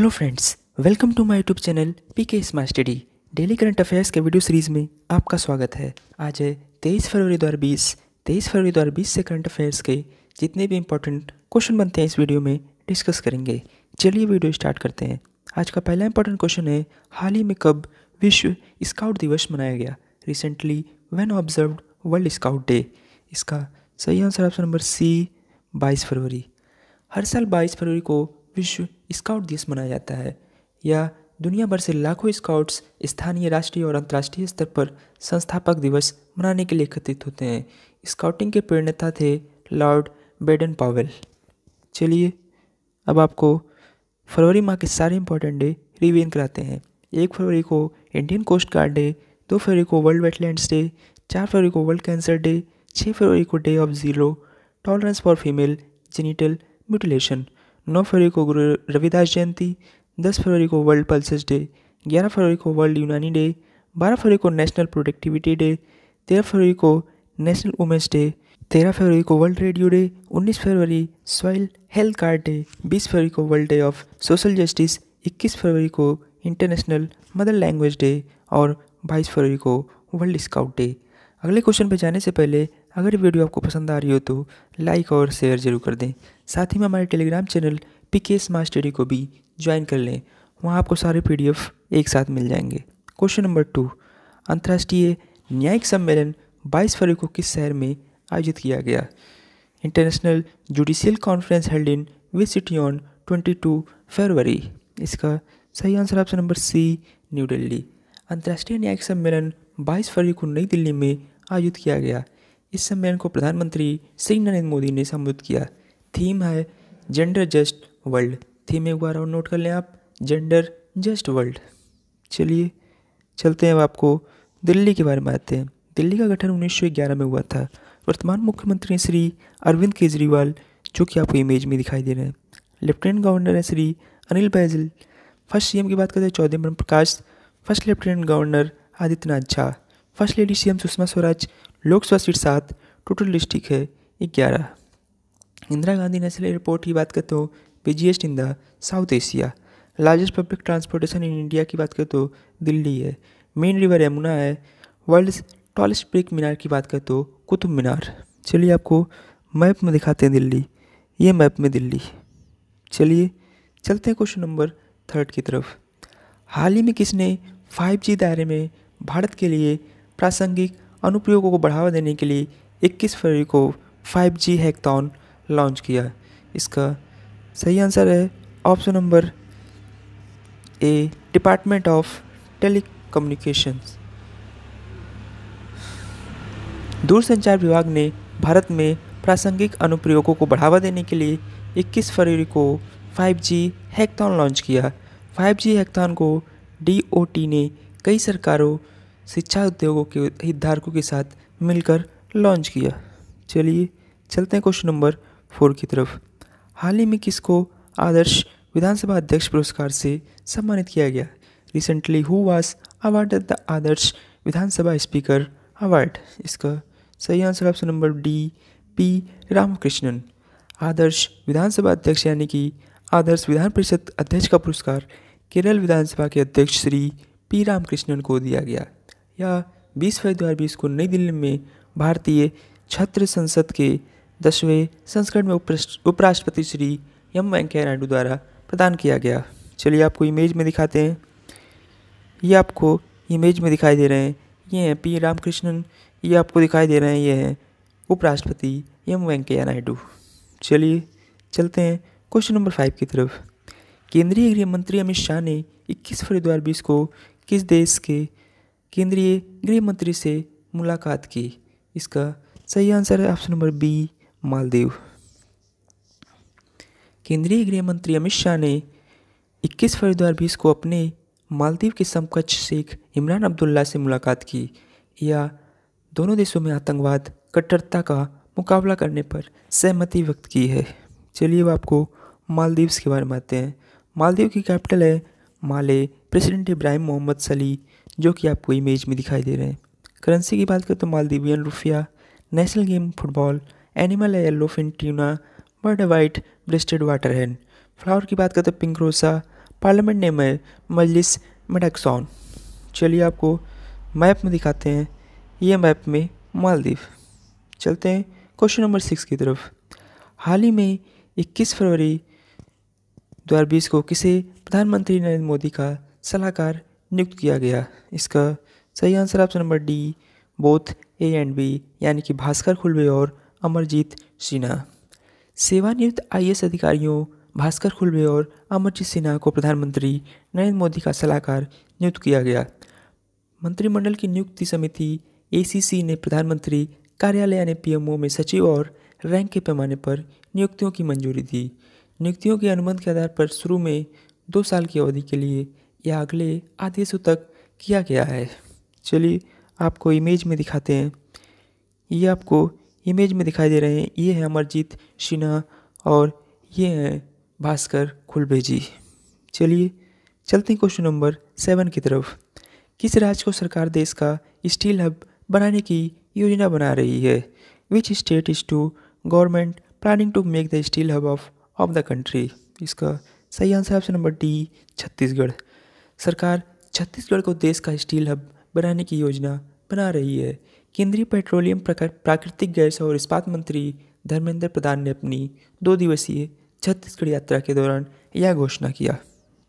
Hello friends welcome to my YouTube channel P K smart study daily current affairs के video series में आपका स्वागत है। आज है तेईस फरवरी दो हज़ार बीस, तेईस फरवरी दो हज़ार बीस से करंट अफेयर्स के जितने भी इंपॉर्टेंट क्वेश्चन बनते हैं इस वीडियो में डिस्कस करेंगे। चलिए वीडियो स्टार्ट करते हैं। आज का पहला इंपॉर्टेंट क्वेश्चन है, हाल ही में कब विश्व स्काउट दिवस मनाया गया? Recently when observe world scout day इसका सही आंसर ऑप्शन नंबर सी बाईस फरवरी। हर साल बाईस फरवरी को विश्व स्काउट दिवस मनाया जाता है यह दुनिया भर से लाखों स्काउट्स स्थानीय, राष्ट्रीय और अंतर्राष्ट्रीय स्तर पर संस्थापक दिवस मनाने के लिए एकत्रित होते हैं। स्काउटिंग के प्रेरणता थे लॉर्ड बेडन पावेल। चलिए, अब आपको फरवरी माह के सारे इंपॉर्टेंट डे रिवीन कराते हैं। एक फरवरी को इंडियन कोस्ट गार्ड डे दो फरवरी को वर्ल्ड वेटलैंड्स डे चार फरवरी को वर्ल्ड कैंसर डे छः फरवरी को day of zero tolerance for female genital mutilation नौ फरवरी को गुरु रविदास जयंती, दस फरवरी को वर्ल्ड पल्सेस डे, ग्यारह फरवरी को वर्ल्ड यूनानी डे, बारह फरवरी को नेशनल प्रोडक्टिविटी डे, तेरह फरवरी को नेशनल वुमेंस डे, तेरह फरवरी को वर्ल्ड रेडियो डे, उन्नीस फरवरी सॉइल हेल्थ कार्ड डे, बीस फरवरी को world day of social justice, इक्कीस फरवरी को इंटरनेशनल मदर लैंग्वेज डे और बाईस फरवरी को वर्ल्ड स्काउट डे। अगले क्वेश्चन पर जाने से पहले अगर वीडियो आपको पसंद आ रही हो तो लाइक और शेयर ज़रूर कर दें। साथ ही में हमारे Telegram channel P K smart study को भी ज्वाइन कर लें। वहाँ आपको सारे पीडीएफ एक साथ मिल जाएँगे। क्वेश्चन नंबर टू, अंतर्राष्ट्रीय न्यायिक सम्मेलन बाईस फरवरी को किस शहर में आयोजित किया गया? International judicial conference held in which city on twenty two February. इसका सही answer option number C, New Delhi. अंतर्राष्ट्रीय न्यायिक सम्मेलन 22 फरवरी को नई दिल्ली में आयोजित किया गया। इस सम्मेलन को प्रधानमंत्री श्री नरेंद्र मोदी ने संबोधित किया। थीम है जेंडर जस्ट वर्ल्ड थीम एक बार और नोट कर लें आप। जेंडर जस्ट वर्ल्ड चलिए, चलते हैं अब आपको दिल्ली के बारे में आते हैं। दिल्ली का गठन 1911 में हुआ था। वर्तमान मुख्यमंत्री श्री अरविंद केजरीवाल, जो कि आपको इमेज में दिखाई दे रहे हैं। लेफ्टिनेंट गवर्नर है श्री अनिल बैजल। फ़र्स्ट सीएम की बात करते हैं Chaudhary Prakash. First lieutenant governor Adityanath Jha. First lady CM Sushma Swaraj, Lok Sabha seat सात, टोटल डिस्ट्रिक्ट है, ग्यारह। इंदिरा गांधी नेशनल एयरपोर्ट की बात करें तो busiest in the South Asia. Largest public transportation in India की बात करें तो दिल्ली है। मेन रिवर यमुना है वर्ल्ड टॉलेस्ट ब्रिक मीनार की बात करें तो कुतुब मीनार। चलिए आपको मैप में दिखाते हैं दिल्ली। ये मैप में दिल्ली। चलिए, चलते हैं क्वेश्चन नंबर थर्ड की तरफ़। हाल ही में किसने 5G दायरे में भारत के लिए प्रासंगिक अनुप्रयोगों को बढ़ावा देने के लिए 21 फरवरी को 5G हैकथॉन लॉन्च किया। इसका सही आंसर है option number A department of telecommunications दूरसंचार विभाग ने भारत में प्रासंगिक अनुप्रयोगों को बढ़ावा देने के लिए 21 फरवरी को 5G हैकथॉन लॉन्च किया। 5G हैकथॉन को डीओटी ने कई सरकारों शिक्षा उद्योगों के हितधारकों के साथ मिलकर लॉन्च किया। चलिए चलते हैं क्वेश्चन नंबर फोर की तरफ़। हाल ही में किसको आदर्श विधानसभा अध्यक्ष पुरस्कार से सम्मानित किया गया? Recently who was awarded the Adarsh Vidhan Sabha speaker award इसका सही answer option number D P Ramakrishnan. आदर्श विधानसभा अध्यक्ष यानी कि आदर्श विधान परिषद अध्यक्ष का पुरस्कार केरल विधानसभा के अध्यक्ष श्री पी रामकृष्णन को दिया गया। यह बीस फरवरी दो हज़ार बीस को नई दिल्ली में भारतीय छात्र संसद के दसवें संस्करण में उपराष्ट्रपति श्री एम वेंकैया नायडू द्वारा प्रदान किया गया। चलिए आपको इमेज में दिखाते हैं। ये आपको इमेज में दिखाई दे रहे हैं। ये हैं पी रामकृष्णन। ये आपको दिखाई दे रहे हैं। ये हैं उपराष्ट्रपति एम वेंकैया नायडू। चलिए चलते हैं क्वेश्चन नंबर फाइव की तरफ़। केंद्रीय गृह मंत्री अमित शाह ने 21 फरवरी दो हज़ार बीस को किस देश के केंद्रीय गृह मंत्री से मुलाकात की। इसका सही आंसर है ऑप्शन नंबर बी, मालदीव। केंद्रीय गृह मंत्री अमित शाह ने 21 फरवरी दो बीस को अपने मालदीव के समकक्ष शेख इमरान अब्दुल्ला से मुलाकात की। या दोनों देशों में आतंकवाद, कट्टरता का मुकाबला करने पर सहमति व्यक्त की है। चलिए अब आपको मालदीव्स के बारे में आते हैं। मालदीव की कैपिटल है माले। प्रेसिडेंट इब्राहिम मोहम्मद सली जो कि आपको इमेज में दिखाई दे रहे हैं। करेंसी की बात करें तो मालदीवियन रुपया नेशनल गेम फुटबॉल एनिमल है yellow fin tuna bird white breasted water hen flower की बात करें तो पिंक रोसा पार्लियामेंट नेम है मजलिस मेडाक्सॉन चलिए आपको मैप में दिखाते हैं। ये मैप में मालदीव। चलते हैं क्वेश्चन नंबर सिक्स की तरफ़। हाल ही में 21 फरवरी 2020 को किसे प्रधानमंत्री नरेंद्र मोदी का सलाहकार नियुक्त किया गया। इसका सही answer option number D, both A and B, यानी कि भास्कर खुलवे और अमरजीत सिन्हा। सेवानियुक्त आईएएस अधिकारियों भास्कर खुलबे और अमरजीत सिन्हा को प्रधानमंत्री नरेंद्र मोदी का सलाहकार नियुक्त किया गया। मंत्रिमंडल की नियुक्ति समिति एसीसी ने प्रधानमंत्री कार्यालय यानी पीएमओ में सचिव और रैंक के पैमाने पर नियुक्तियों की मंजूरी दी। नियुक्तियों के अनुबंध के आधार पर शुरू में दो साल की अवधि के लिए या अगले आदेशों तक किया गया है। चलिए आपको इमेज में दिखाते हैं। ये आपको इमेज में दिखाई दे रहे हैं। ये है अमरजीत सिन्हा और ये हैं भास्कर खुलबेजी। चलिए चलते हैं क्वेश्चन नंबर सेवन की तरफ़। किस राज्य को सरकार देश का स्टील हब बनाने की योजना बना रही है? Which state is to government planning to make the steel hub of of the country इसका सही answer option number D Chhattisgarh. सरकार छत्तीसगढ़ को देश का स्टील हब बनाने की योजना बना रही है। केंद्रीय पेट्रोलियम प्राकृतिक गैस और इस्पात मंत्री धर्मेंद्र प्रधान ने अपनी दो दिवसीय छत्तीसगढ़ यात्रा के दौरान यह घोषणा किया।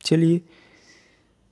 चलिए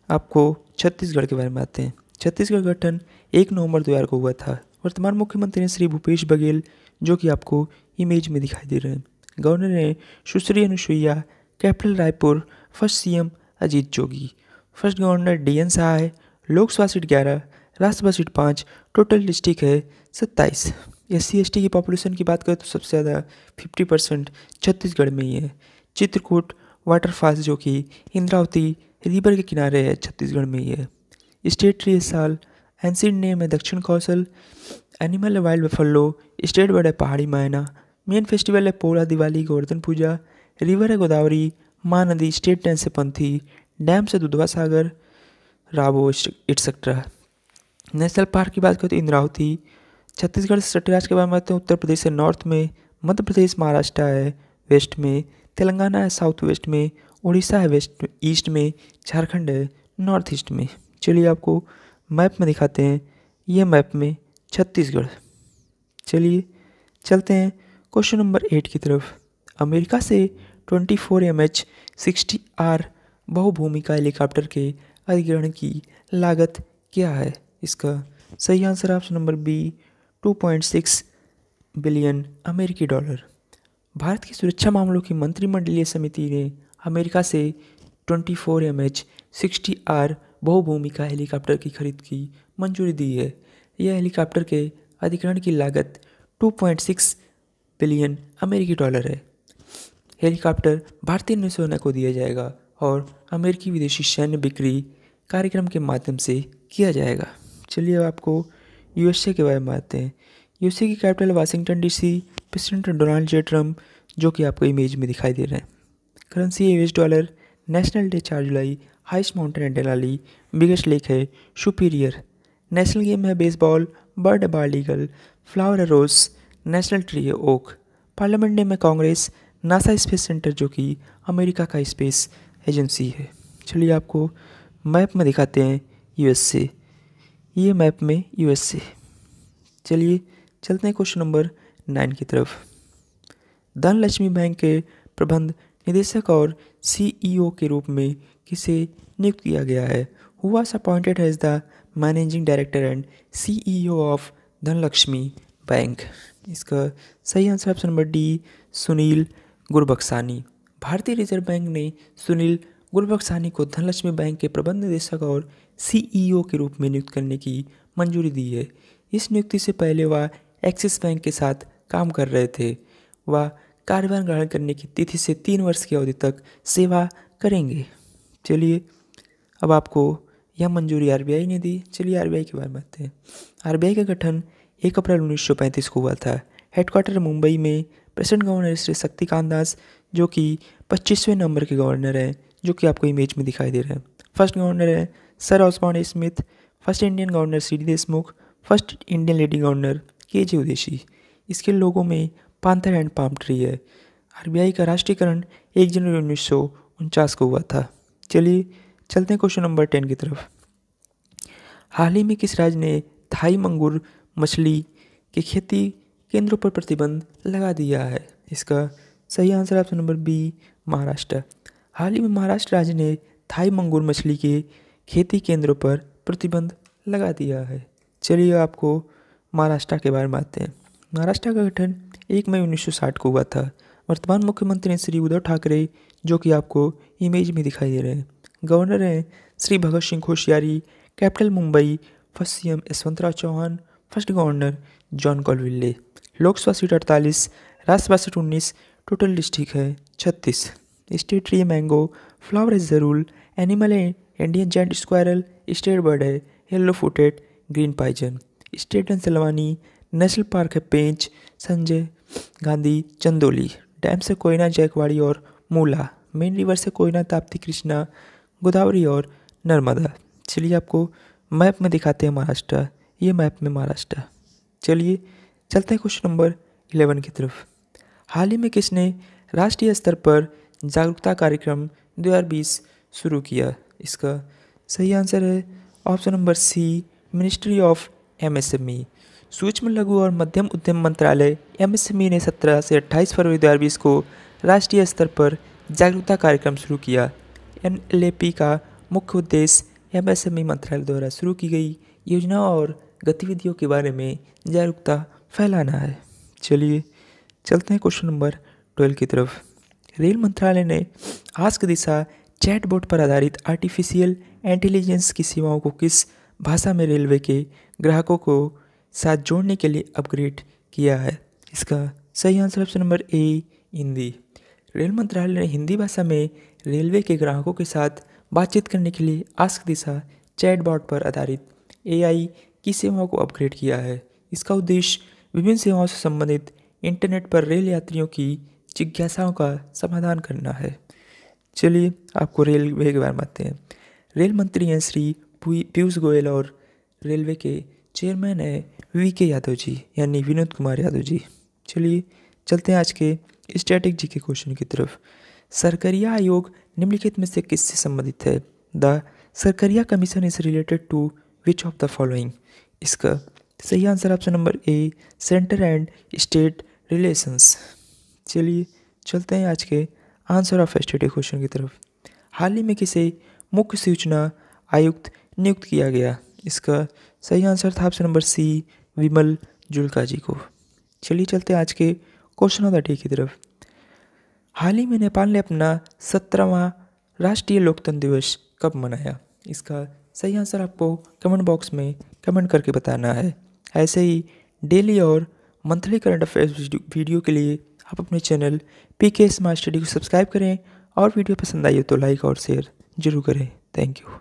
आपको छत्तीसगढ़ के बारे में आते हैं। छत्तीसगढ़ गठन एक नवंबर दो को हुआ था। वर्तमान मुख्यमंत्री श्री भूपेश बघेल, जो कि आपको इमेज में दिखाई दे रहे हैं। गवर्नर हैं Sushri Anusuiya, capital Raipur, first CM Ajit Jogi. First governor D N Sahay Lok Sabha seat ग्यारह, राज्यसभा सीट पाँच, टोटल डिस्ट्रिक्ट है सत्ताईस। एस सी एस टी की पॉपुलेशन की बात करें तो सबसे ज़्यादा फिफ्टी परसेंट छत्तीसगढ़ में ही है। चित्रकूट वाटरफॉल्स जो कि इंद्रावती, रिवर के किनारे है, छत्तीसगढ़ में ही है। स्टेट ट्री साल एंसिड नेम है दक्षिण कौशल। एनिमल है वाइल्ड बफलो स्टेट बर्ड है पहाड़ी मायना। मेन फेस्टिवल है पोला, दिवाली, गोवर्धन पूजा। रिवर है गोदावरी, माँ नदी स्टेट डांस है पंथी। डैम से Dudhwa Sagar Rabo etcetera national park की बात करें तो इंद्रावती, छत्तीसगढ़ से सटी के बारे में आते हैं उत्तर प्रदेश से नॉर्थ में, मध्य प्रदेश, महाराष्ट्र है, वेस्ट में, तेलंगाना है, साउथ वेस्ट में, उड़ीसा है, वेस्ट, ईस्ट में, झारखंड है, नॉर्थ ईस्ट में। चलिए आपको मैप में दिखाते हैं, ये मैप में छत्तीसगढ़। चलिए चलते हैं क्वेश्चन नंबर एट की तरफ़। अमेरिका से twenty four M H sixty R बहुभूमिका helicopter के अधिग्रहण की लागत क्या है? इसका सही answer option number B two point six billion अमेरिकी डॉलर भारत की सुरक्षा मामलों की मंत्रिमंडलीय समिति ने अमेरिका से twenty four M H sixty R बहुभूमिका helicopter की खरीद की मंजूरी दी है। यह हेलीकॉप्टर के अधिग्रहण की लागत 2.6 बिलियन अमेरिकी डॉलर है। हेलीकॉप्टर भारतीय नौसेना को दिया जाएगा। और अमेरिकी विदेशी सैन्य बिक्री कार्यक्रम के माध्यम से किया जाएगा। चलिए अब आपको यूएसए के बारे में आते हैं यूएसए की capital Washington DC president Donald J Trump जो कि आपको इमेज में दिखाई दे रहे हैं। Currency US dollar, national day चार जुलाई highest mountain Denali biggest lake है, सुपीरियर। नेशनल गेम है baseball, bird bald eagle, flower rose, national tree है ओक। पार्लियामेंट नेम है कांग्रेस, नासा स्पेस सेंटर, जो कि अमेरिका का स्पेस एजेंसी है। चलिए आपको मैप में दिखाते हैं यूएसए। ये मैप में यूएसए चलिए चलते हैं क्वेश्चन नंबर नाइन की तरफ़। धनलक्ष्मी बैंक के प्रबंध निदेशक और सीईओ के रूप में किसे नियुक्त किया गया है? Who was appointed as the managing director and CEO of Dhanlaxmi bank? इसका सही answer option number D Sunil Gurbaxani भारतीय रिज़र्व बैंक ने सुनील गुरबक्सानी को धनलक्ष्मी बैंक के प्रबंध निदेशक और सीईओ के रूप में नियुक्त करने की मंजूरी दी है। इस नियुक्ति से पहले वह एक्सिस बैंक के साथ काम कर रहे थे। वह कार्यभार ग्रहण करने की तिथि से तीन वर्ष की अवधि तक सेवा करेंगे। चलिए, अब आपको यह मंजूरी आरबीआई ने दी। चलिए आरबीआई के बारे में बात हैं आरबीआई का गठन एक अप्रैल उन्नीस सौ पैंतीस को हुआ था। हेडक्वार्टर मुंबई में प्रेसिडेंट गवर्नर श्री शक्तिकांत दास जो कि पच्चीसवें नंबर के गवर्नर हैं, जो कि आपको इमेज में दिखाई दे रहे हैं। फ़र्स्ट गवर्नर है sir Osborne Smith first Indian governor D Deshmukh first Indian lady governor K J Udeshi. इसके लोगों में पांथर एंड पाम ट्री है। आरबीआई का राष्ट्रीयकरण एक जनवरी उन्नीस सौ उनचास को हुआ था। चलिए, चलते हैं क्वेश्चन नंबर टेन की तरफ़। हाल ही में किस राज्य ने थाई मंगूर मछली की खेती केंद्रों पर प्रतिबंध लगा दिया है। इसका सही answer option number B, Maharashtra. हाल ही में महाराष्ट्र राज्य ने थाई मंगूर मछली के खेती केंद्रों पर प्रतिबंध लगा दिया है। चलिए आपको महाराष्ट्र के बारे में आते हैं। महाराष्ट्र का गठन एक मई 1960 को हुआ था। वर्तमान मुख्यमंत्री श्री उद्धव ठाकरे, जो कि आपको इमेज में दिखाई दे रहे हैं। गवर्नर हैं Shri Bhagat Singh Koshyari, capital Mumbai, first CM Yashwantrao Chavan, first governor John Colville. Lok Sabha seat अड़तालीस, राज्यसभा सीट उन्नीस, टोटल डिस्ट्रिक्ट है छत्तीस। State tree mango, flower is the rule animal है Indian giant squirrel, state bird है yellow footed, green pigeon. State and सलवानी national park है Pench, Sanjay Gandhi, Chandoli. Dam से कोयना, जैकवाड़ी और मूला। Main river से कोयना, ताप्ती, कृष्णा, गोदावरी और नर्मदा। चलिए आपको मैप में दिखाते हैं महाराष्ट्र। ये मैप में महाराष्ट्र। चलिए चलते हैं क्वेश्चन नंबर इलेवन की तरफ़। हाल ही में किसने राष्ट्रीय स्तर पर जागरूकता कार्यक्रम 2020 शुरू किया? इसका सही आंसर है option number C, ministry of MSME सूक्ष्म लघु और मध्यम उद्यम मंत्रालय एमएसएमई ने 17 से 28 फरवरी 2020 को राष्ट्रीय स्तर पर जागरूकता कार्यक्रम शुरू किया। एन का मुख्य उद्देश्य एमएसएमई मंत्रालय द्वारा शुरू की गई योजनाओं और गतिविधियों के बारे में जागरूकता फैलाना है। चलिए, चलते हैं क्वेश्चन नंबर ट्वेल्व की तरफ़। रेल मंत्रालय ने आस्क दिशा चैटबोट पर आधारित आर्टिफिशियल इंटेलिजेंस की सेवाओं को किस भाषा में रेलवे के ग्राहकों को साथ जोड़ने के लिए अपग्रेड किया है, इसका सही answer option number A Hindi. Rail मंत्रालय ने हिंदी भाषा में रेलवे के ग्राहकों के साथ बातचीत करने के लिए आस्क दिशा चैटबॉट पर आधारित एआई की सेवाओं को अपग्रेड किया है। इसका उद्देश्य विभिन्न सेवाओं से संबंधित इंटरनेट पर रेल यात्रियों की जिज्ञासाओं का समाधान करना है। चलिए, आपको रेलवे के बारे में आते हैं। रेल मंत्री हैं श्री पीयूष गोयल और रेलवे के चेयरमैन हैं वी के यादव जी, यानी विनोद कुमार यादव जी। चलिए, चलते हैं आज के स्टैटिक जी के क्वेश्चन की तरफ़। सरकरिया आयोग निम्नलिखित में से किससे संबंधित है? The Sarkaria commission is related to which of the following? इसका सही answer option number A centre and state relations चलिए, चलते हैं आज के आंसर ऑफ़ स्टेट क्वेश्चन की तरफ़। हाल ही में किसे मुख्य सूचना आयुक्त नियुक्त किया गया? इसका सही आंसर था option number C, Vimal Julka ji को। चलिए, चलते हैं आज के क्वेश्चन ऑफ़ द डे की तरफ़। हाल ही में नेपाल ने अपना सत्रहवा राष्ट्रीय लोकतंत्र दिवस कब मनाया? इसका सही आंसर आपको कमेंट बॉक्स में कमेंट करके बताना है। ऐसे ही डेली और मंथली करंट अफेयर्स वीडियो के लिए आप अपने channel P K smart study को सब्सक्राइब करें और वीडियो पसंद आई हो तो लाइक और शेयर ज़रूर करें। Thank you